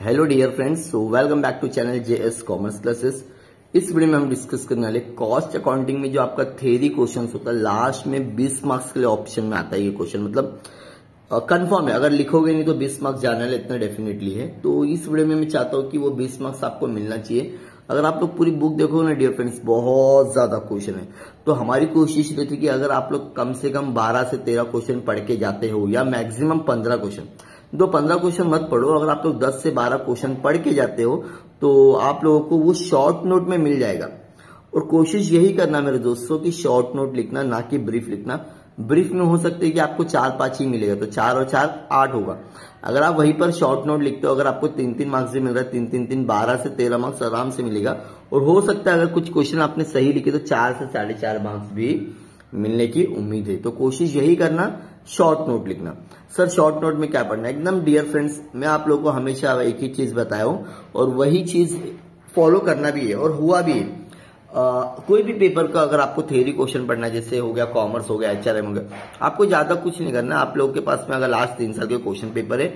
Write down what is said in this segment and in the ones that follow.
Hello dear friends so welcome back to channel JS commerce classes इस video में हम discuss करने वाले कॉस्ट अकाउंटिंग में जो आपका थेरी क्वेश्चन होता है लास्ट में 20 मार्क्स के लिए ऑप्शन में आता है ये क्वेश्चन मतलब कंफर्म uh, है। अगर लिखोगे नहीं तो 20 मार्क्स जाने वाले इतना डेफिनेटली है। तो इस वीडियो में मैं चाहता हूँ कि वो 20 मार्क्स आपको मिलना चाहिए। अगर आप लोग पूरी बुक देखोगे ना डियर फ्रेंड्स बहुत ज़्यादा क्वेश्चन है। तो हमारी कोशिश रहती है कि अगर आप लोग कम से कम 12 से 13 क्वेश्चन पढ़ के जाते हो, या मैक्सिमम 15 क्वेश्चन दो पंद्रह क्वेश्चन मत पढ़ो। अगर आप लोग दस से बारह क्वेश्चन पढ़ के जाते हो तो आप लोगों को वो शॉर्ट नोट में मिल जाएगा। और कोशिश यही करना मेरे दोस्तों की शॉर्ट नोट लिखना, ना कि ब्रीफ लिखना। ब्रीफ में हो सकता है कि आपको चार पाँच ही मिलेगा तो चार और चार आठ होगा। अगर आप वहीं पर शॉर्ट नोट लिखते हो, अगर आपको तीन तीन मार्क्स भी मिल रहा है तीन तीन तीन बारह से तेरह मार्क्स आराम से मिलेगा। और हो सकता है अगर कुछ क्वेश्चन आपने सही लिखे तो चार से साढ़े चार मार्क्स भी मिलने की उम्मीद है। तो कोशिश यही करना शॉर्ट नोट लिखना। सर शॉर्ट नोट में क्या पढ़ना एकदम डियर फ्रेंड्स मैं आप लोगों को हमेशा एक ही चीज़ बताया हूँ, और वही चीज़ फॉलो करना भी है, और हुआ भी है। आ, कोई भी पेपर का अगर आपको थेरी क्वेश्चन पढ़ना जैसे हो गया कॉमर्स हो गया एचआरएम हो गया आपको ज़्यादा कुछ नहीं करना आप लोगों के पास में अगर लास्ट तीन साल के क्वेश्चन पेपर है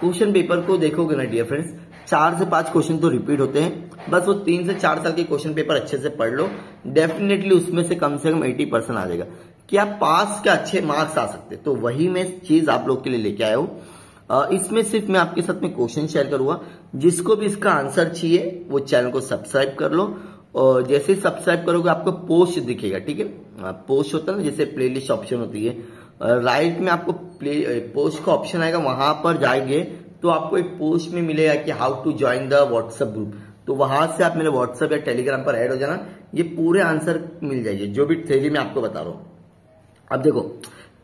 क्वेश्चन पेपर को देखोगे ना डियर फ्रेंड्स चार से पाँच क्वेश्चन तो रिपीट होते हैं। बस वो तीन से चार साल के क्वेश्चन पेपर अच्छे से पढ़ लो। डेफिनेटली उसमें से कम से कम एटी परसेंट आ जाएगा। कि आप पास के अच्छे मार्क्स आ सकते तो वही मैं चीज़ आप लोग के लिए लेके आया हूँ। इसमें सिर्फ़ मैं आपके साथ में क्वेश्चन शेयर करूँगा। जिसको भी इसका आंसर चाहिए वो चैनल को सब्सक्राइब कर लो। और जैसे सब्सक्राइब करोगे, आपको पोस्ट दिखेगा, ठीक है? पोस्ट होता है ना, जैसे प्लेलिस्ट ऑप्शन होती है। राइट में आपको प्ले पोस्ट का ऑप्शन आएगा, वहाँ पर जाएँगे तो आपको एक पोस्ट में मिलेगा कि how to join the WhatsApp group तो वहाँ से आप मेरे व्हाट्सएप या टेलीग्राम पर ऐड हो जाना, ये पूरे आंसर मिल जाएँगे, जो भी थेरी में आपको बता रहा हूँ। अब देखो,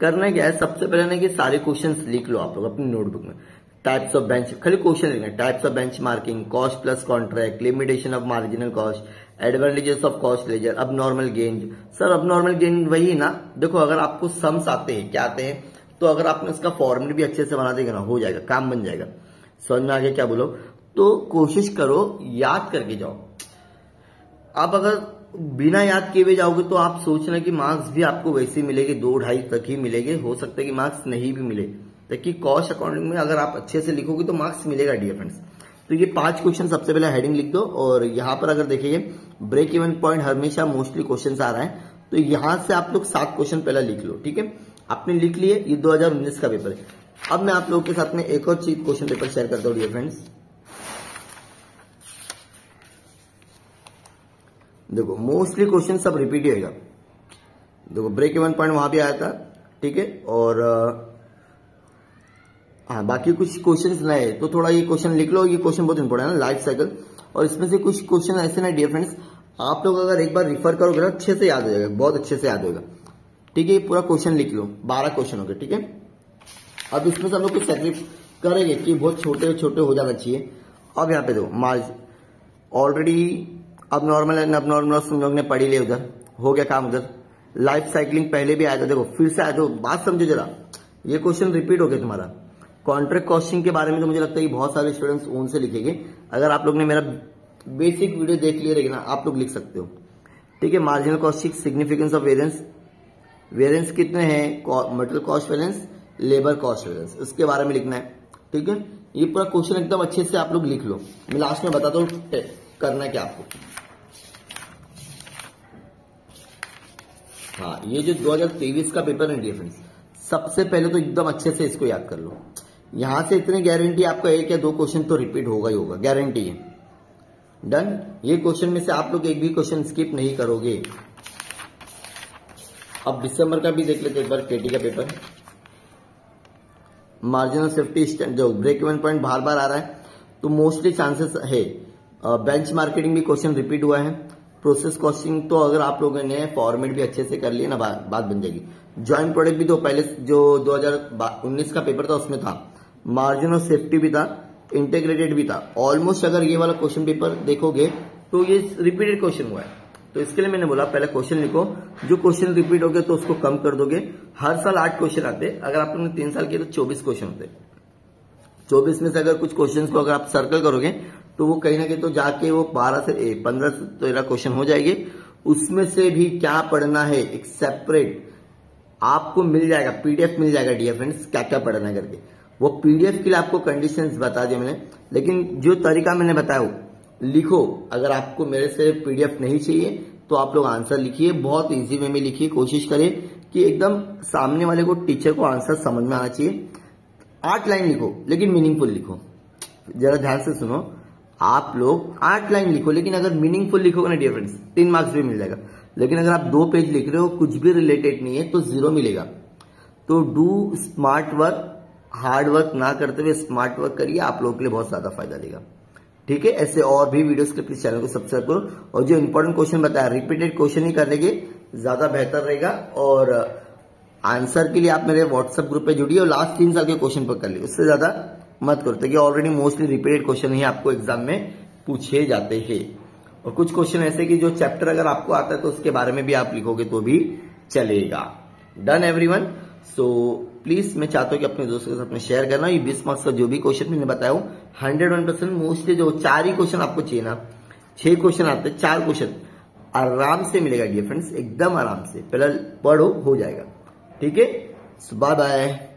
करना क्या है, सबसे पहले ना कि सारे क्वेश्चंस लिख लो आप लोग अपनी नोटबुक में। टाइप्स ऑफ़ बेंच खाली क्वेश्चन लिखना types of benchmarking cost plus contract limitation of marginal cost advantages of cost ledger abnormal gain sir abnormal gain वही ना, देखो अगर आपको सम्स आते हैं, क्या आते हैं तो अगर आपने उसका फॉर्मूले भी अच्छे से बना देगा ना, हो जाएगा, काम बन जाएगा। समझ में आगे क्या बोलो? तो कोशिश करो, याद करके जाओ। आप अगर बिना याद किए हुए जाओगे तो आप सोचना कि मार्क्स भी आपको वैसे मिलेंगे, दो ढाई तक ही मिलेंगे, हो सकता है कि मार्क्स नहीं भी मिले। ताकि कॉस्ट अकाउंटिंग में अगर आप अच्छे से लिखोगे तो मार्क्स मिलेगा डियर फ्रेंड्स तो ये पाँच क्वेश्चन सबसे पहले हेडिंग लिख दो और यहाँ पर अगर देखिए ब्रेक इवन पॉइंट हमेशा मोस्टली क्वेश्चन आ रहा है तो यहाँ से आप लोग सात क्वेश्चन पहले लिख लो, ठीक है? आपने लिख लिए, ये 2019 का पेपर है। अब मैं आप लोगों के साथ में एक और चीज़ क्वेश्चन पेपर शेयर करता हूँ डियर फ्रेंड्स देखो मोस्टली क्वेश्चन सब रिपीट होगा देखो ब्रेक इवन पॉइंट वहाँ भी आया था, ठीक है? और हाँ बाकी कुछ क्वेश्चन नए तो थोड़ा ये क्वेश्चन लिख लो, ये क्वेश्चन बहुत इंपॉर्टेंट है लाइफ साइकिल और इसमें से कुछ क्वेश्चन ऐसे ना डियर फ्रेंड्स आप लोग अगर एक बार रिफर करोगे ना, अच्छे से याद हो जाएगा, बहुत अच्छे से याद होगा। ठीक है पूरा क्वेश्चन लिख लो, बारह क्वेश्चन हो गए, ठीक है? अब इसमें से हम लोग कुछ सेक्रिफ करेंगे कि बहुत छोटे छोटे हो जाना चाहिए। अब यहाँ पे दो मार्ज ऑलरेडी अब नॉर्मल अब नॉर्मल तुम लोग ने पढ़ी लिया उधर, हो गया काम उधर। लाइफ साइकिलिंग पहले भी आया था, देखो, फिर से आया तो बात समझो जरा। ये क्वेश्चन रिपीट हो गया तुम्हारा। कॉन्ट्रैक्ट कॉस्टिंग के बारे में तो मुझे लगता है बहुत सारे स्टूडेंट्स ओन से लिखेंगे। अगर आप लोग ने मेरा बेसिक वीडियो देख लिया रहेगा ना, आप लोग लिख सकते हो। ठीक है marginal costing significance of variance variance कितने हैं? Material cost variance labour cost variance उसके बारे में लिखना है। ठीक है? ये पूरा क्वेश्चन एकदम अच्छे से आप लोग लिख लो। मैं लास्ट में बताता हूँ करना क्या आपको। हाँ ये जो 2023 का पेपर है डियर फ्रेंड्स सबसे पहले तो एकदम अच्छे से इसको याद कर लो। यहाँ से इतनी गारंटी आपका एक या दो क्वेश्चन तो रिपीट होगा ही होगा गारंटी है। डन ये क्वेश्चन में से आप लोग एक भी क्वेश्चन स्किप नहीं करोगे। अब दिसंबर का भी देख लेते एक बार केटी का पेपर मार्जिनल सेफ्टी जो ब्रेक इवन पॉइंट बार बार आ रहा है तो मोस्टली चांसेस है। बेंच मार्केटिंग भी क्वेश्चन रिपीट हुआ है। प्रोसेस कॉस्टिंग तो अगर आप लोगों ने फॉर्मेट भी अच्छे से कर लिया ना बात बन जाएगी। ज्वाइंट प्रोडक्ट भी तो पहले जो 2019 का पेपर था, उसमें था। मार्जिन ऑफ़ सेफ्टी भी था इंटेग्रेटेड भी था। ऑलमोस्ट अगर ये वाला क्वेश्चन पेपर देखोगे तो ये रिपीटेड क्वेश्चन हुआ है। तो इसके लिए मैंने बोला, पहले क्वेश्चन लिखो। जो क्वेश्चन रिपीट हो गए तो उसको कम कर दोगे। हर साल आठ क्वेश्चन आते। अगर आप लोगों ने तीन साल किए तो चौबीस क्वेश्चन होते। चौबीस में से अगर कुछ क्वेश्चन को अगर आप सर्कल करोगे तो वो कहीं ना कहीं तो जाके वो बारह से पंद्रह से तेरह क्वेश्चन हो जाएँगे। उसमें से भी क्या पढ़ना है, एक सेपरेट आपको मिल जाएगा पीडीएफ मिल जाएगा डियर फ्रेंड्स क्या क्या पढ़ना करके। वो पीडीएफ के लिए आपको कंडीशंस बता दिए मैंने, लेकिन जो तरीका मैंने बताया लिखो, अगर आपको मेरे से पीडीएफ नहीं चाहिए तो आप लोग आंसर लिखिए, बहुत इजी वे में लिखिए, कोशिश करें कि एकदम सामने वाले को टीचर को आंसर समझ में आना चाहिए। आठ लाइन लिखो, लेकिन मीनिंगफुल लिखो। जरा ध्यान से सुनो, आप लोग आठ लाइन लिखो, लेकिन अगर मीनिंगफुल लिखोगे ना डियर फ्रेंड्स तीन मार्क्स भी मिल जाएगा। लेकिन अगर आप दो पेज लिख रहे हो, कुछ भी रिलेटेड नहीं है तो ज़ीरो मिलेगा। तो do smart work hard work ना करते हुए स्मार्ट वर्क करिए, आप लोगों के लिए बहुत ज़्यादा फ़ायदा देगा। ठीक है? ऐसे और भी वीडियोस के प्लीज़ चैनल को सब्सक्राइब करो। और जो इंपॉर्टेंट क्वेश्चन बताया रिपीटेड क्वेश्चन ही करने के, ज़्यादा बेहतर रहेगा। और आंसर के लिए आप मेरे व्हाट्सएप ग्रुप पे जुड़िए और लास्ट तीन साल के क्वेश्चन पर कर लिए उससे ज़्यादा मत करो। क्योंकि ऑलरेडी मोस्टली रिपीटेड क्वेश्चन ही आपको एग्ज़ाम में पूछे जाते हैं। और कुछ क्वेश्चन ऐसे कि जो चैप्टर अगर आपको आता है तो उसके बारे में भी आप लिखोगे तो भी चलेगा। डन एवरीवन सो प्लीज़ मैं चाहता हूँ कि अपने दोस्तों के साथ में शेयर करना। ये बीस मार्क्स का जो भी क्वेश्चन मैंने बताया हंड्रेड वन परसेंट मोस्टली जो चार ही क्वेश्चन आपको चाहिए ना, छह क्वेश्चन आते हैं चार क्वेश्चन आराम से मिलेगा डियर फ्रेंड्स एकदम आराम से। पहले पढ़ो, हो जाएगा। ठीक है? सुबह बाय